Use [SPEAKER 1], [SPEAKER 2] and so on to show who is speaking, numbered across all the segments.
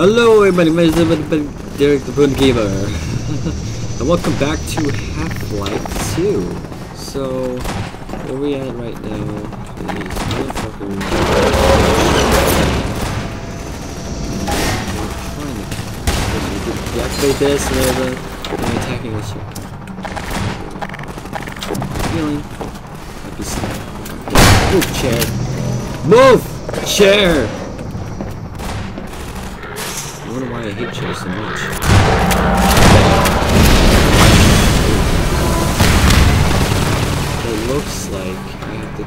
[SPEAKER 1] Hello everybody, my name is Derek the Brony Gamer. and welcome back to Half-Life 2. So, where we at right now? Motherfuckers. I'm trying to deactivate this and they're, they're attacking us here. Healing. Move, chair. Move! Chair! Wonder why I hate chairs so much. It looks like I have to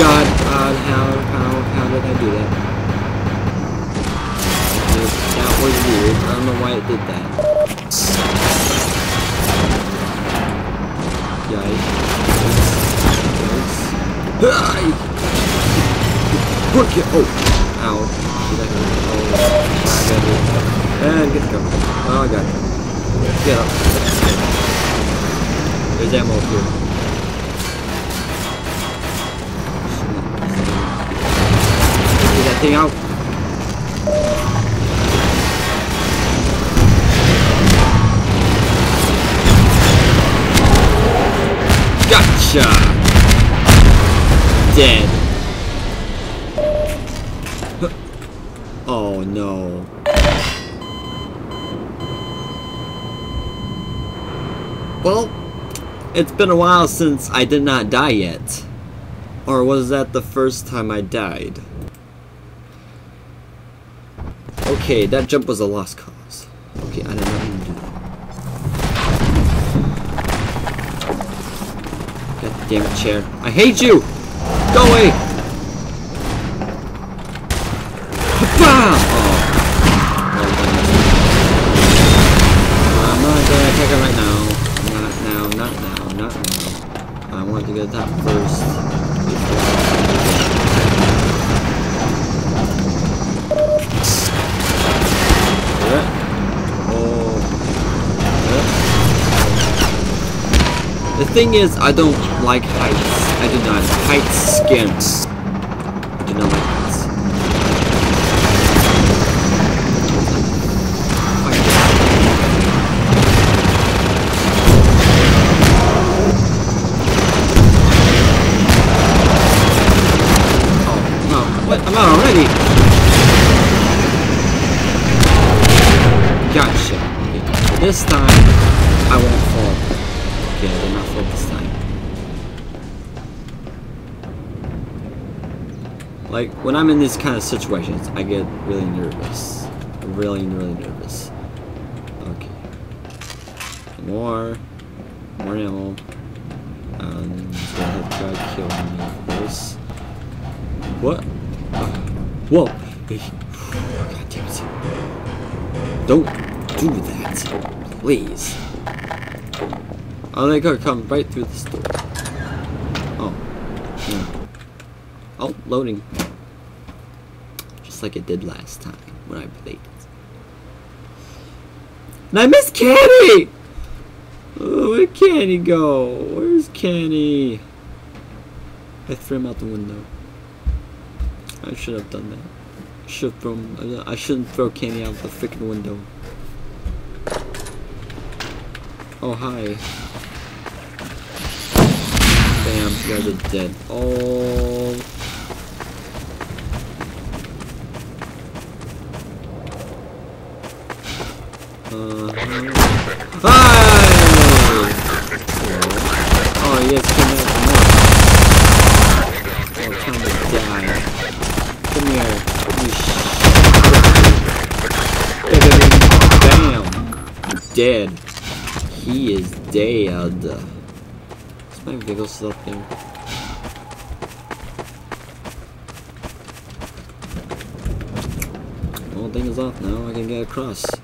[SPEAKER 1] god. Uh, how, how, how did I do that? That was weird. I don't know why it did that. Yikes. Yikes. Look it. Oh. Ow. Did I hurt? Oh. I got it. And get go. Oh, I got it. Get up. There's ammo here. Thing out. Gotcha! Dead. Oh no. Well, it's been a while since I did not die yet. Or was that the first time I died? Okay, that jump was a lost cause. Okay, I did not mean to do that. God damn it, chair. I hate you! Go away! Thing is, I don't like heights. I do not. Heights me. I do not like heights. Oh, no. What? I'm out already! Gotcha. Okay. This time, Like, when I'm in these kind of situations, I get really nervous. Really, really nervous. Okay. More. More ammo. Um, he's gonna have try to kill me. What? Uh, whoa! God damn it. Don't do that, please. Oh, they could come right through this door. Oh. Yeah. Oh, loading. Just like it did last time when I played it. And I miss Kenny! Oh, where Kenny go? Where's Kenny? I threw him out the window. I should have done that. Should have thrown. I shouldn't throw Kenny out the freaking window. Oh hi. Bam, you guys are dead. Oh. Uh. Hi! Oh yes, come here. Come. Oh, here. You! Dead. He is dead. Is my vehicle still up there? Well, thing is off now. I can get across.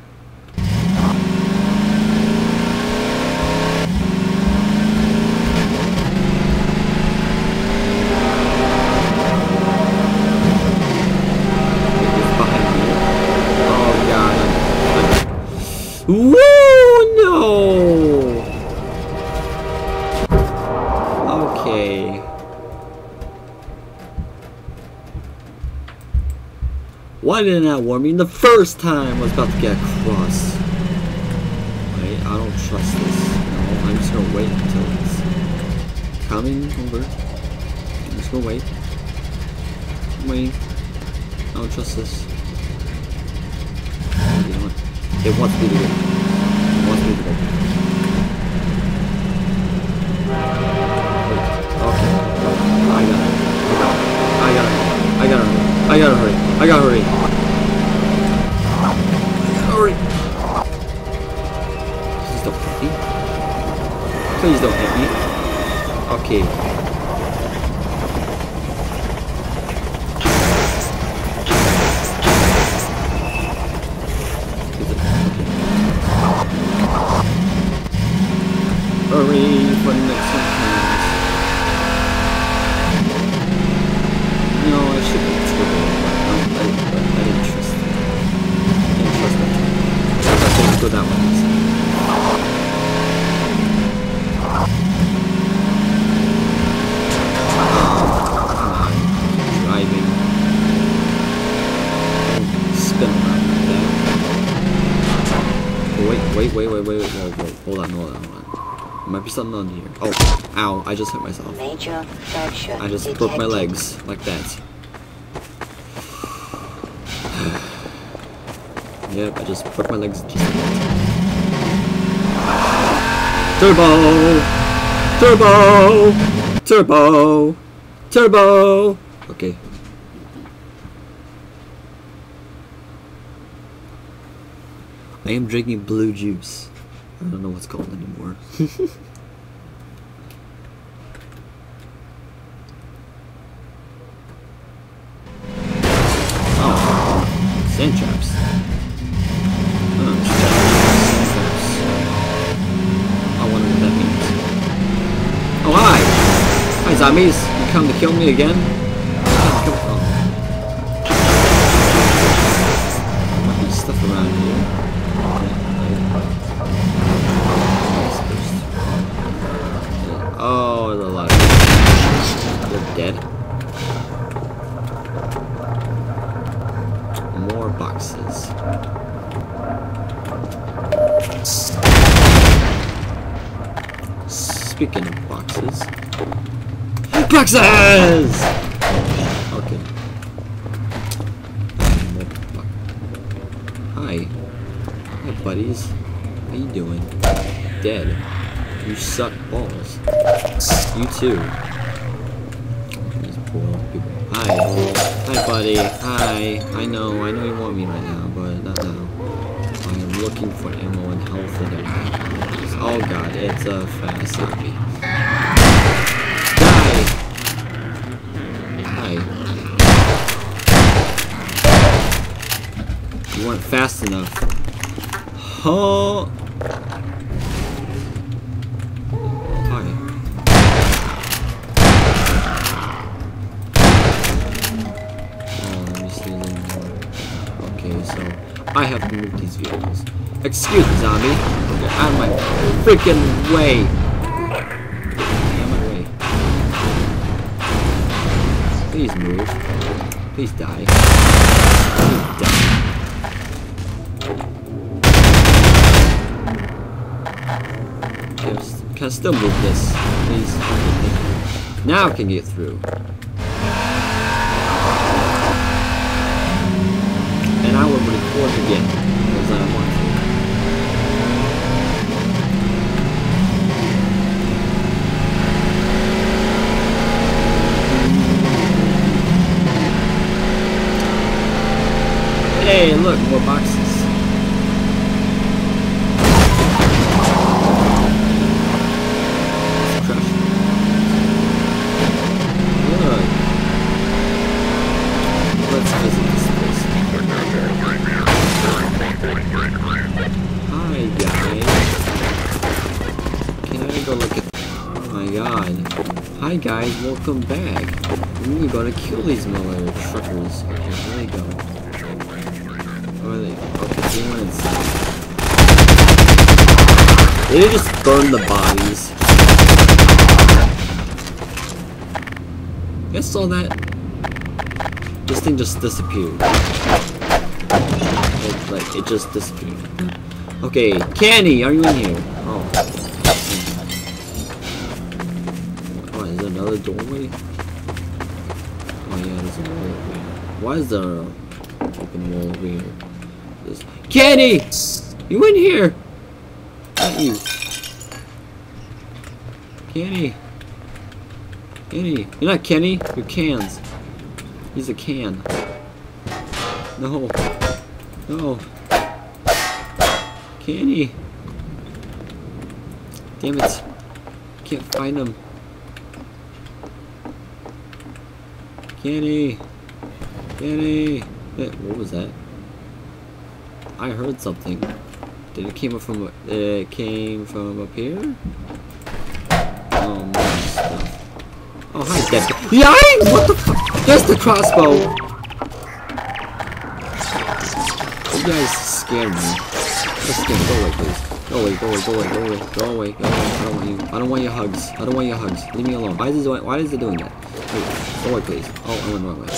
[SPEAKER 1] Woo! No! Okay. Why didn't that warn me the first time I was about to get across? Wait, I don't trust this. No, I'm just gonna wait until it's coming over. I'm just gonna wait. Wait. I don't trust this. It wants me to go. It wants me to go. Okay. I gotta. I gotta. I gotta. Hurry. I gotta hurry. I gotta hurry. Please don't hit me. Please don't hit me. Okay. Hurry for the next one comes. No, I should have triple, but I, I, I didn't trust it. I didn't trust that. I thought things go that way. Come on, driving. Don't spin around like that. Oh, wait, wait, wait, wait, wait, wait, whoa, whoa, hold on, hold on, hold on. There might be something on here. Oh, ow, I just hit myself.
[SPEAKER 2] Major fracture
[SPEAKER 1] I just
[SPEAKER 2] detected.
[SPEAKER 1] broke my legs like that. yep, I just broke my legs just like that. Turbo! Turbo! Turbo! Turbo! Okay. I am drinking blue juice. I don't know what's called anymore. Oh, sand traps. Oh. I wonder what that means. Oh, hi! Hi, zombies! You come to kill me again? Speaking of boxes. Boxes! Okay. Hi. Hi, buddies. How you doing? Dead. You suck balls. You too. These poor people. Hi. Hi, buddy. Hi. I know. I know you want me right now, but not now. Looking for ammo and health and everything. Oh god, it's a fast zombie. Die! Hi. You weren't fast enough. Oh. Okay, so I have to move these vehicles. Excuse me, zombie. Okay, out of my freaking way. My way. Please move. Please die. Please die. Can I, still move this? Please. Now I can get through. And I will record again because I want to. Hey, look, more boxes. Let's crush. Look. Let's visit this place. Hi, guys. Can I go look at... Oh my god. Hi, guys. Welcome back. We're gonna kill these mother truckers. Okay, where they go? Where are they? Okay, they went inside. They just burn the bodies? You guys saw that? This thing just disappeared. like it just disappeared. Okay, Candy, are you in here? Another doorway? Oh yeah, there's another doorway. Why is there a open wall over here? There's... Kenny! You in here? Not you. Kenny. Kenny. You're not Kenny. You're Cans. He's a can. No. No. Kenny. Damn it. Can't find him. Kenny. Kenny. What was that? I heard something. Did it came from it came from up here? Oh my stuff. Oh hi Dead. Yikes! What the fuck? There's the crossbow! You guys scared me. Scared me. Go away please. Go away, go away, go away, go away, go away, go away. I don't want you. I don't want your hugs. I don't want your hugs. Leave me alone. Why is it doing why is it doing that? Wait, go away please. Oh, I went the wrong way. I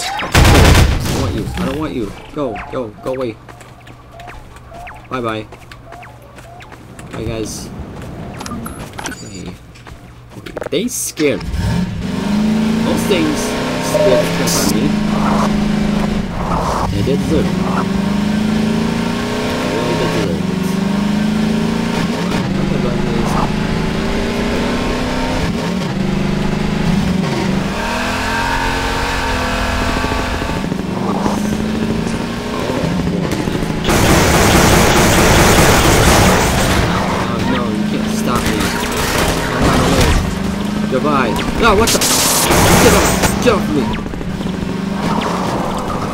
[SPEAKER 1] don't want you. I don't want you. Go, go, go away. Bye bye. Bye guys. Okay. They scared. Those things scared the crap me. And they deserve it. They really did deserve it. I'm gonna go ahead Oh no, you can't stop me. I'm not away. Goodbye. No, what the? Get off! Get off me!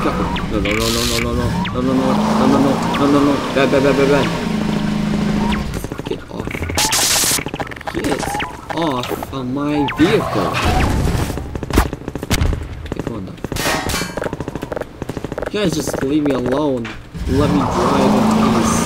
[SPEAKER 1] Get. No, no, no, no, no, no, no, no, no, no, no, no, no, no, no, bad, bad, bad, bad, bad. Get off. Get off of my vehicle. Get on the. You guys just leave me alone. Let me drive in peace.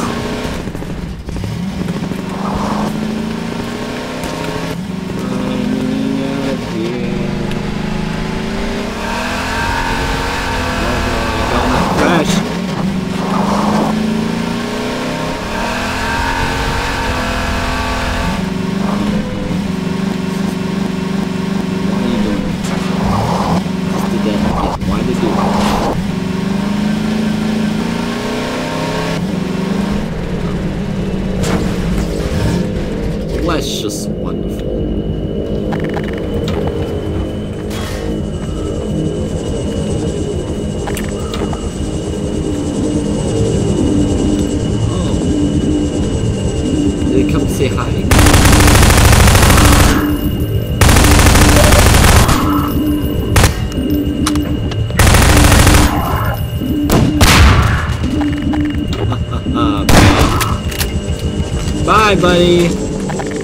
[SPEAKER 1] Bye, buddy.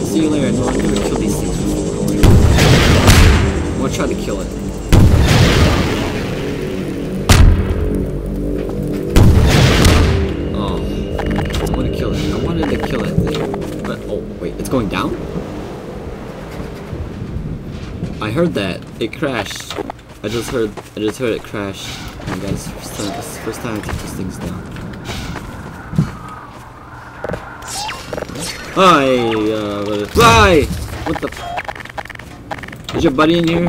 [SPEAKER 1] See you later. No, I'm gonna kill these things before going. I'm gonna try to kill it. Oh, I want to kill it. I wanted to kill it thing, but oh wait, it's going down. I heard that it crashed. I just heard. I just heard it crash. Oh, guys, first time, this is the first time I took these things down. Hi, uh, Fly! What the? f- Is your buddy in here?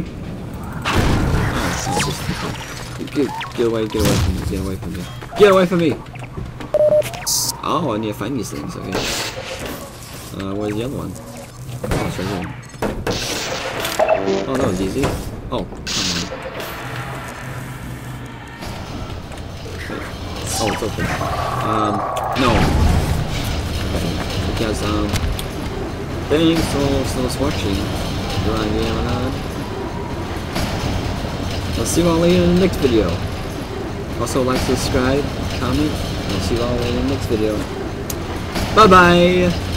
[SPEAKER 1] Oh, Get, get away, get away from me, get away from me. Get away from me! Oh, I need to find these things, okay. Uh, where's the other one? Oh, it's right here. Oh, that was easy. Oh. Oh, it's open. Um, no. Because, um, thanks for so much watching. Ryan Gameron. I'll see you all later in the next video. Also, like, subscribe, comment, and I'll see you all later in the next video. Bye bye!